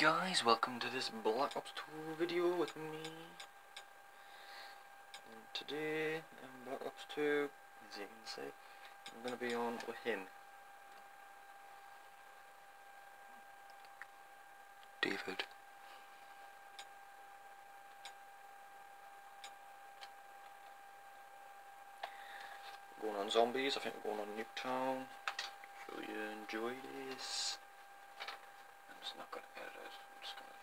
guys, welcome to this Black Ops 2 video with me. And today, in Black Ops 2, as you can see, I'm to be on with him. David. Going on zombies, I think we're going on Nuketown. So you enjoy this. I'm not going to edit it. I'm just going to.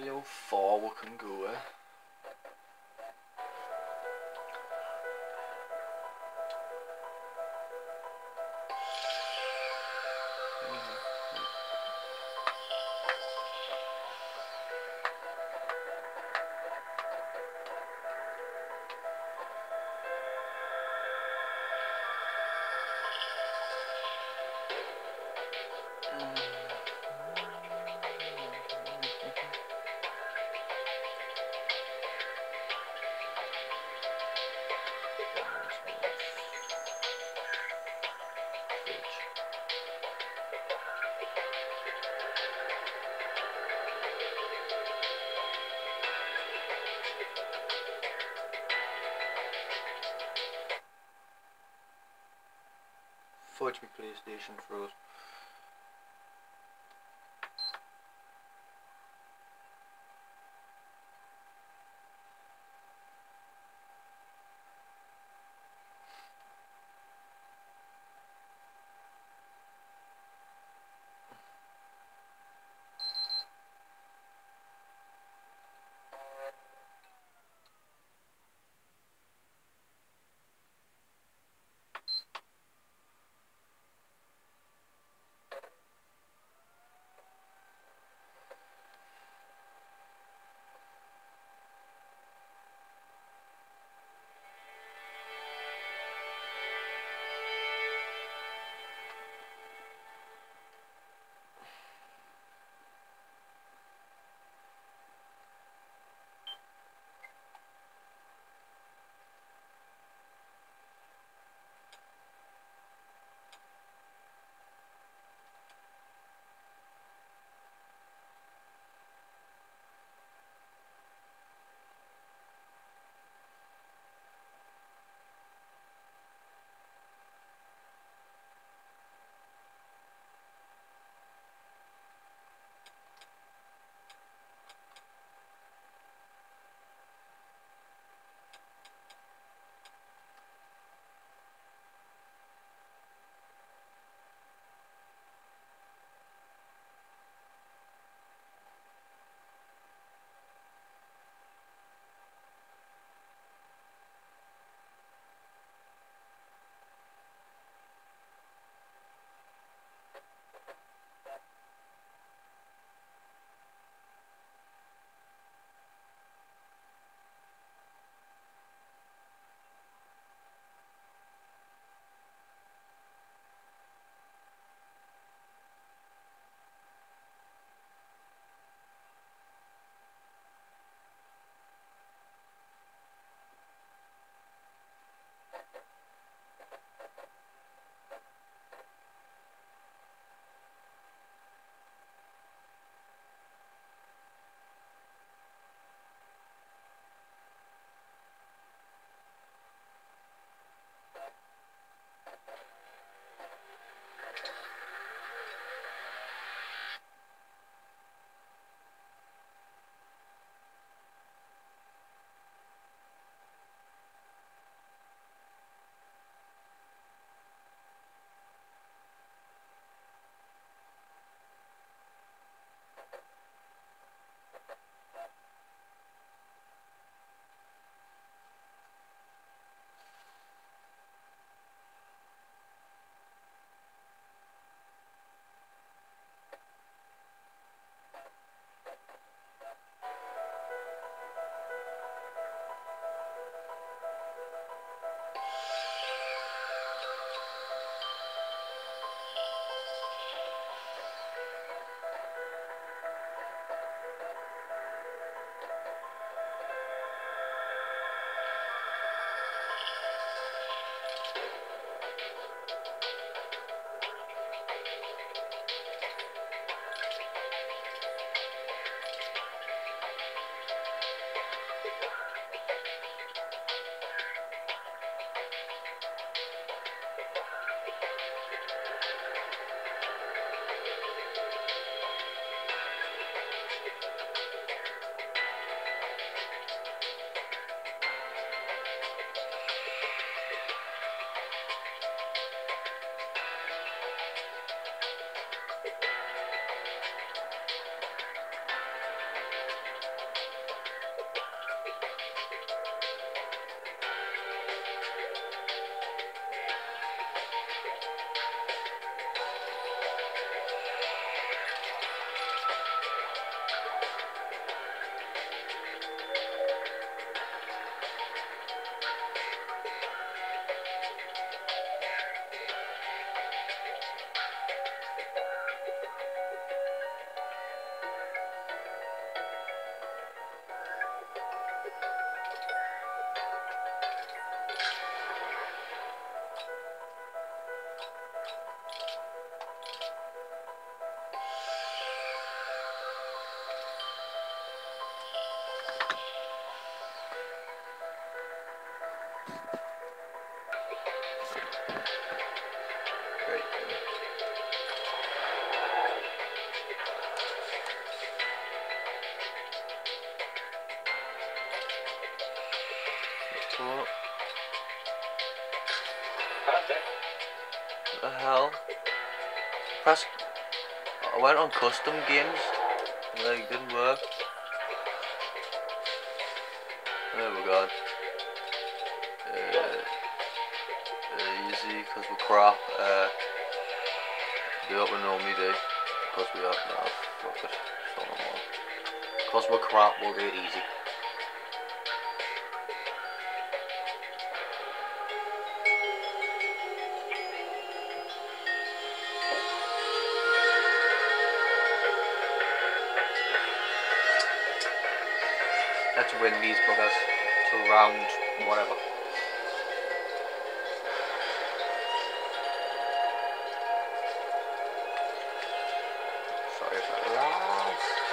See how far we can Fudge froze. What the hell? Press. I went on custom games. They didn't work. Oh my god. Crap. Uh, do what we normally do. Because we are. No. Because we're crap, we'll do it easy. Let's win these buggers to round whatever. Ja.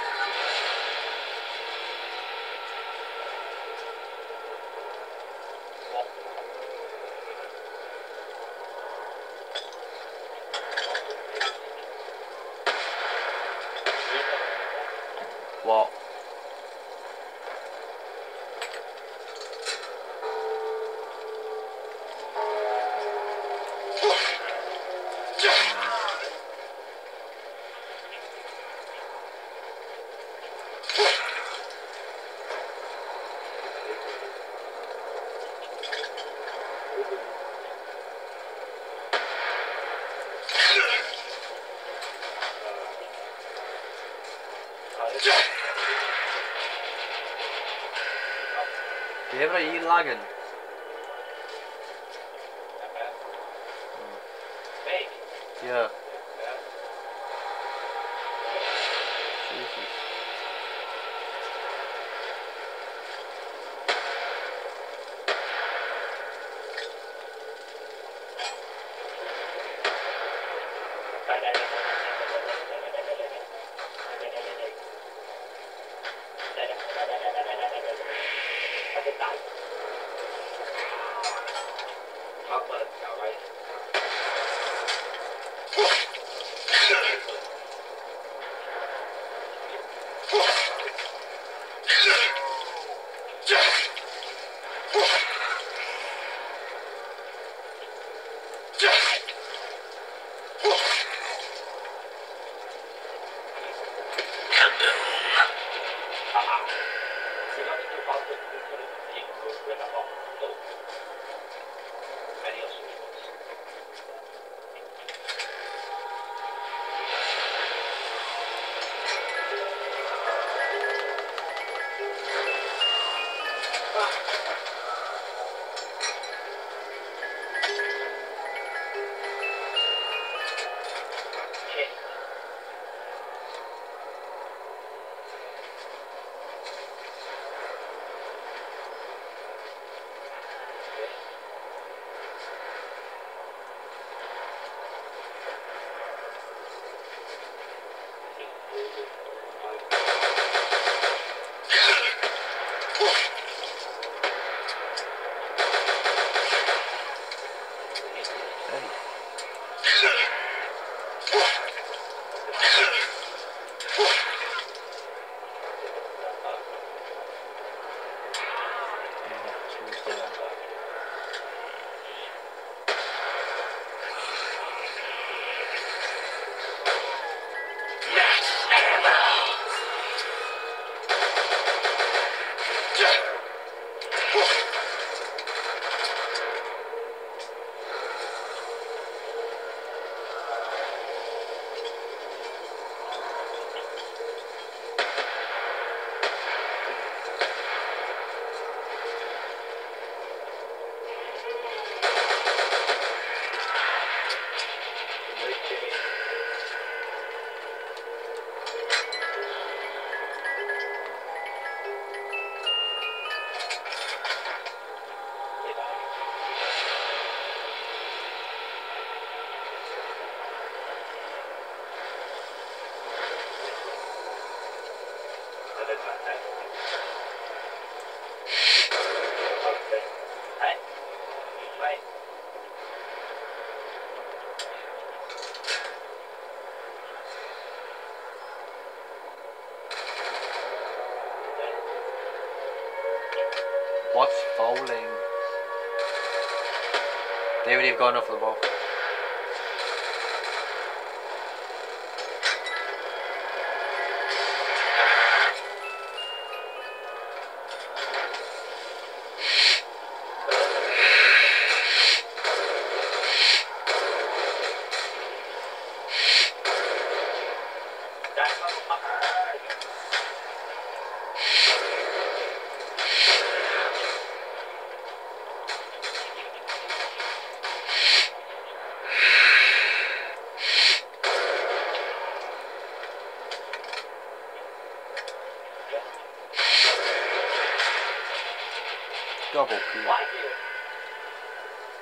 David, you've got enough of the ball.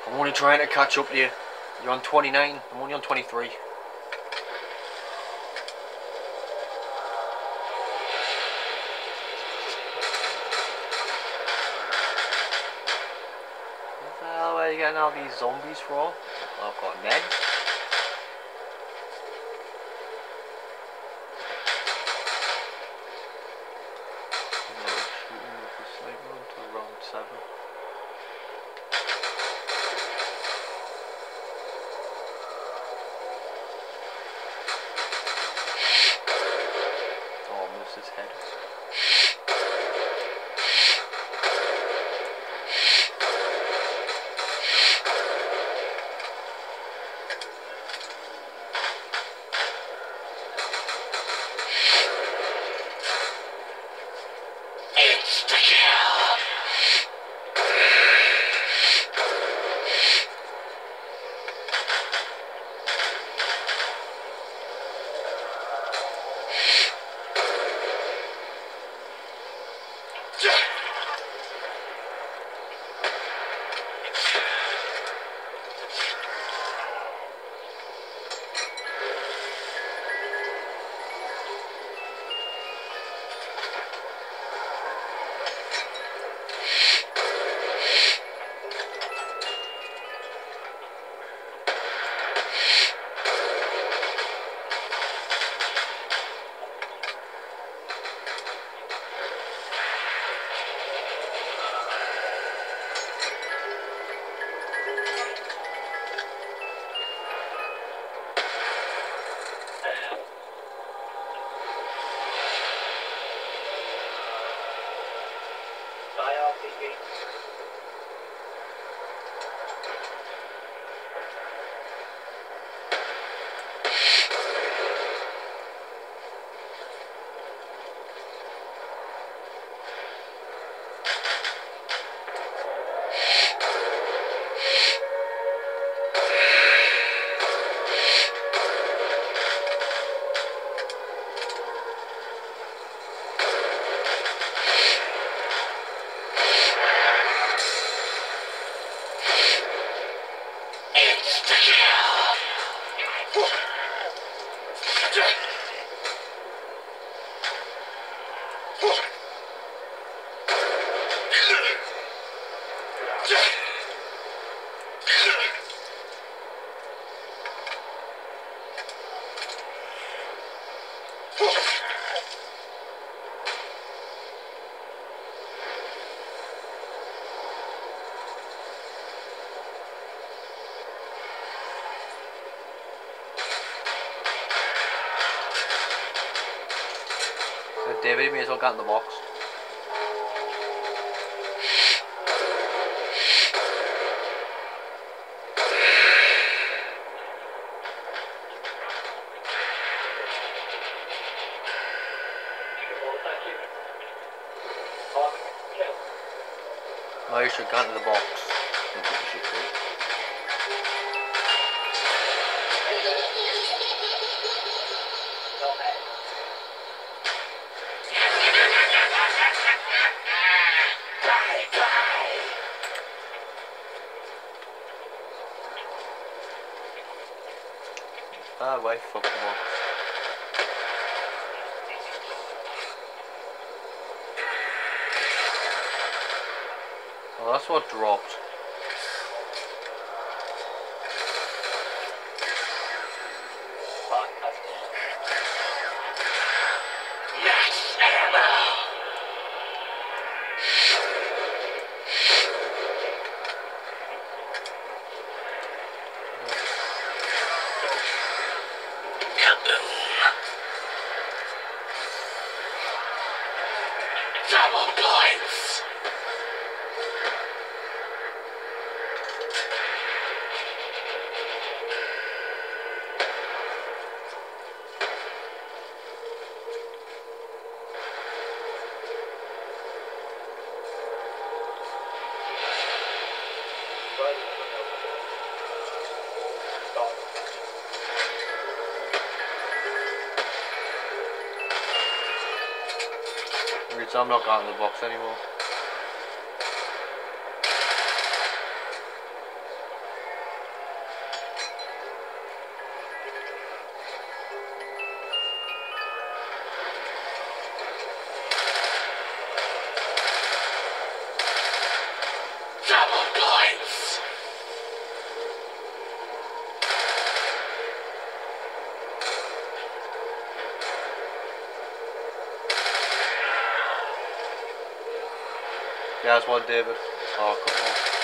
I'm only trying to catch up to you. You're on 29. I'm only on 23. What the hell are you getting all these zombies from? I've got men. David, you may as well get in the box. No, you should get into the box. Wait, fuck the box. Well, that's what dropped. Rich, I'm not going to the box anymore. That's one, David. Oh,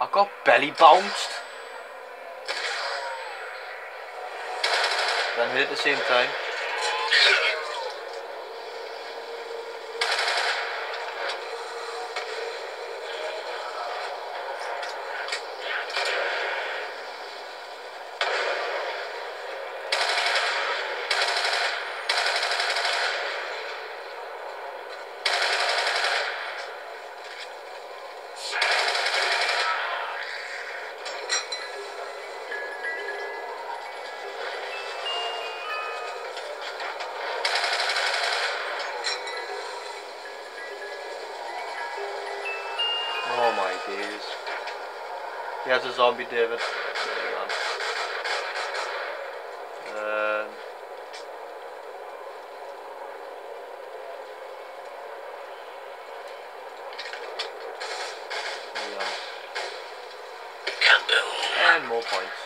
I got belly bounced. Then hit at the same time. He has a zombie, David. There you go. Um, there you go. Kaboom. And more points.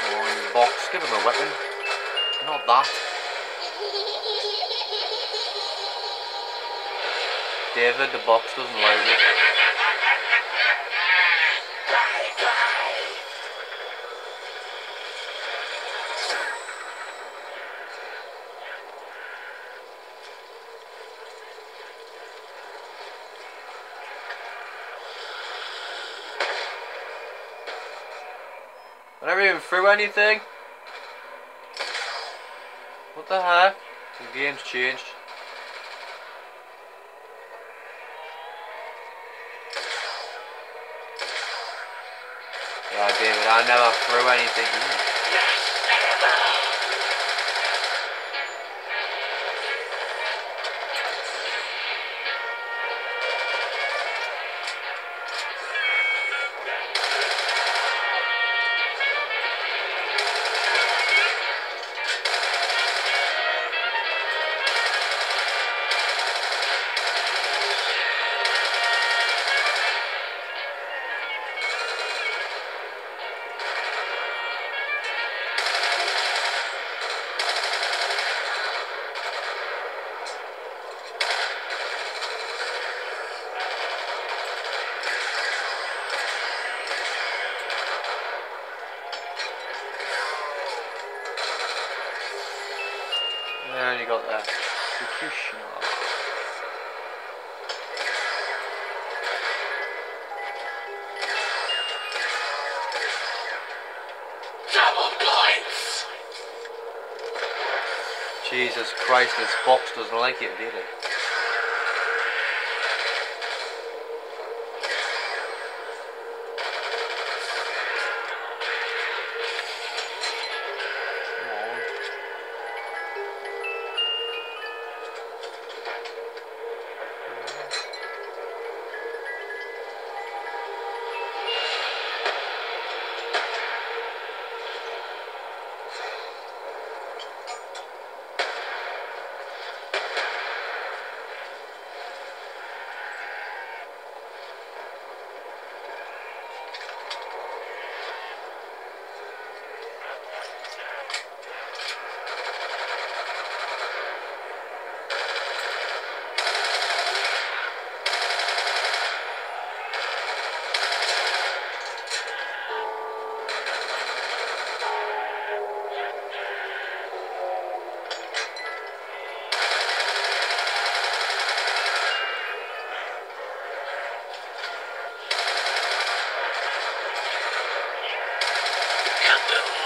Come on, you box, give him a weapon. Not that. David, the box doesn't like. I never even threw anything. What the heck? The game's changed. David, I never threw anything. Yes, Christ, this box doesn't like it, did it? London.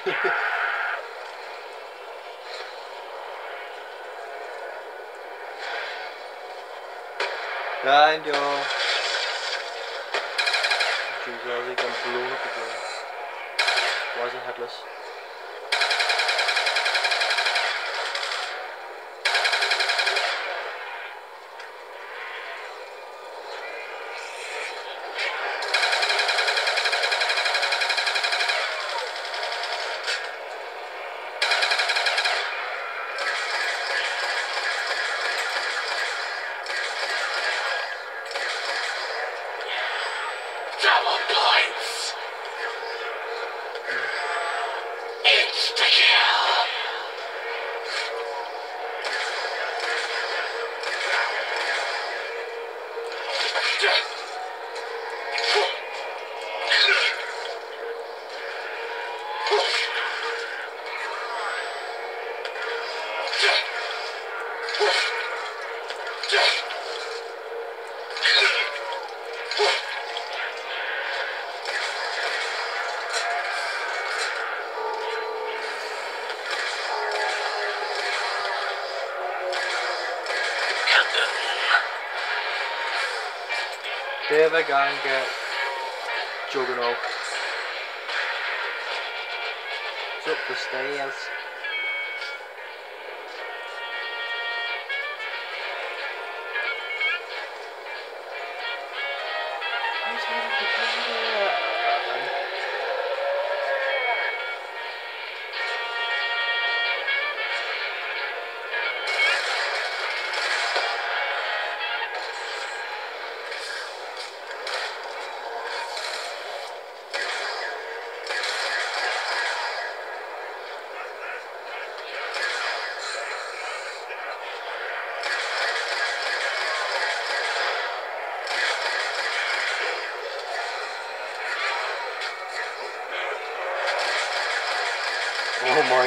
Kind y'all. Jesus, I think I'm blown up again. Why is it headless? Double points. Insta kill. Dave again get Juggernaut. It's up the stairs.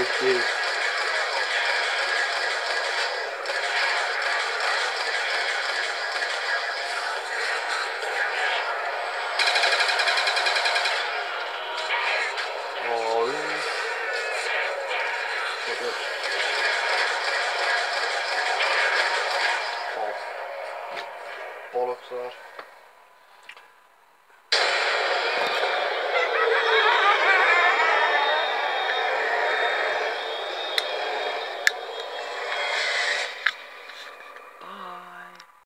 Oh my